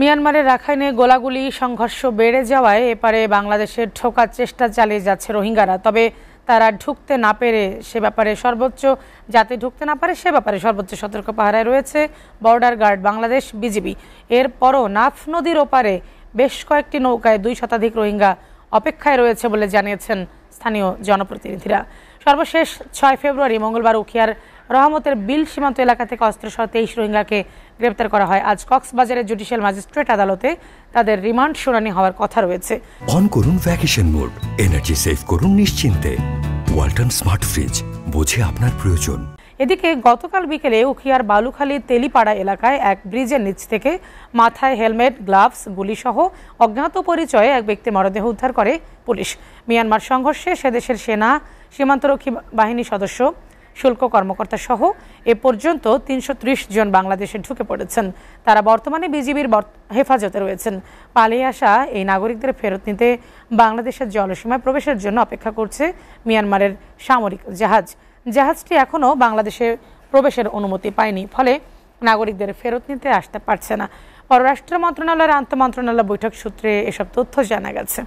মিয়ানমারের রাখাইনে গোলাগুলি সংঘর্ষ বেড়ে যাওয়ায় এপারে বাংলাদেশের ঠোকার চেষ্টা চালিয়ে যাচ্ছে রোহিঙ্গারা। তবে তারা ঢুকতে না পেরে সে ব্যাপারে সর্বোচ্চ, যাতে ঢুকতে না পারে সে ব্যাপারে সর্বোচ্চ সতর্ক পাহারায় রয়েছে বর্ডার গার্ড বাংলাদেশ বিজিবি। এরপরও নাফ নদীর ওপারে বেশ কয়েকটি নৌকায় দুই শতাধিক রোহিঙ্গা অপেক্ষায় রয়েছে বলে জানিয়েছেন স্থানীয় জনপ্রতিনিধিরা। সর্বশেষ ছয় ফেব্রুয়ারি মঙ্গলবার উখিয়ার রহমতের বিল সীমান্ত এলাকা থেকে অস্ত্রসহ তেইশ রোহিঙ্গাকে গ্রেপ্তার করা হয়। আজ কক্সবাজারের জুডিশিয়াল ম্যাজিস্ট্রেট আদালতে তাদের রিমান্ড শুনানি হওয়ার কথা রয়েছে। অন করুন ভ্যাকেশন মোড এনার্জি সেভ করুন নিশ্চিন্তে। ওয়ালটন স্মার্ট ফ্রিজ বোঝে আপনার প্রয়োজন। এদিকে গতকাল বিকেলে উখিয়ার বালুখালী তেলিপাড়া এলাকায় এক ব্রিজের নিচ থেকে মাথায় হেলমেট গ্লাভস গুলিসহ অজ্ঞাত পরিচয়ে এক ব্যক্তি মরদেহ উদ্ধার করে পুলিশ। মিয়ানমার সংঘর্ষে সে দেশের সেনা সীমান্তরক্ষী বাহিনী সদস্য শুল্ক কর্মকর্তা সহ এ পর্যন্ত তিনশো ত্রিশ জন বাংলাদেশে ঢুকে পড়েছেন। তারা বর্তমানে বিজিবির হেফাজতে রয়েছেন। পালিয়ে আসা এই নাগরিকদের ফেরত নিতে বাংলাদেশের জলসীমায় প্রবেশের জন্য অপেক্ষা করছে মিয়ানমারের সামরিক জাহাজ। জাহাজটি এখনও বাংলাদেশে প্রবেশের অনুমতি পায়নি, ফলে নাগরিকদের ফেরত নিতে আসতে পারছে না। পররাষ্ট্র মন্ত্রণালয়ের আন্তঃ মন্ত্রণালয় বৈঠক সূত্রে এসব তথ্য জানা গেছে।